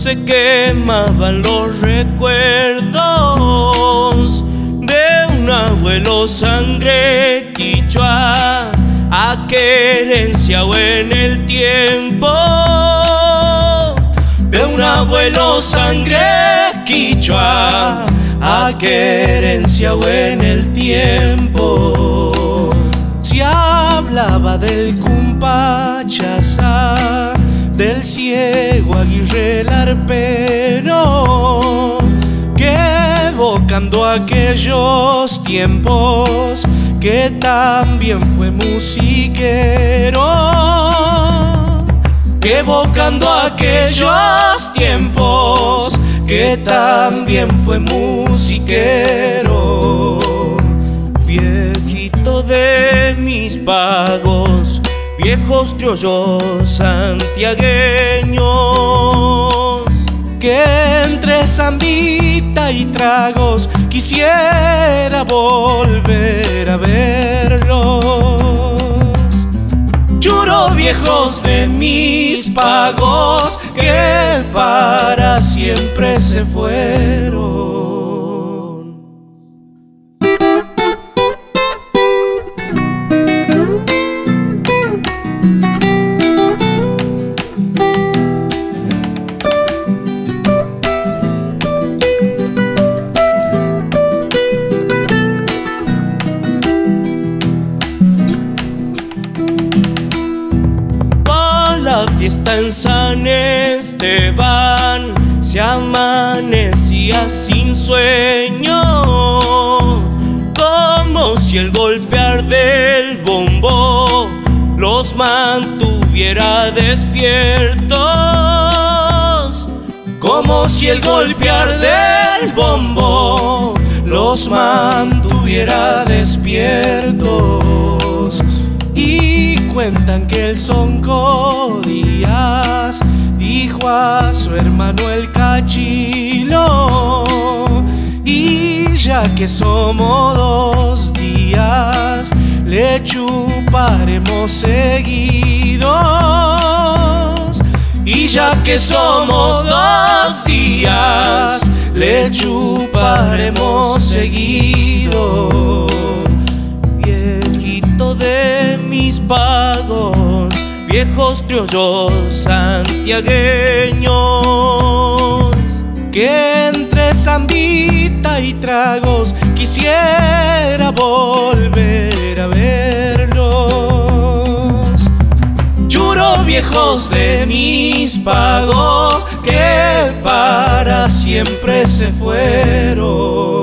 se quemaban los recuerdos. de un abuelo sangre quichua a querencia o en el tiempo. De un abuelo sangre quichua a querencia o en el tiempo. Se hablaba del cumpachazá del ciego Aguirre el evocando aquellos tiempos que también fue musiquero, que evocando aquellos tiempos que también fue musiquero, viejito de mis pagos viejos criollos santiagueños que entre zambita y tragos quisiera volver a verlos. Juro viejos de mis pagos que para siempre se fueron. Fiesta en San Esteban se amanecía sin sueño, como si el golpear del bombo los mantuviera despiertos, como si el golpear del bombo los mantuviera despiertos cuentan que el Sonco Díaz dijo a su hermano el cachilo y ya que somos dos días le chuparemos seguidos. Y ya que somos dos días le chuparemos seguidos. Viejito de mis pagos, viejos criollos santiagueños, que entre zambita y tragos quisiera volver a verlos. Juro viejos de mis pagos que para siempre se fueron.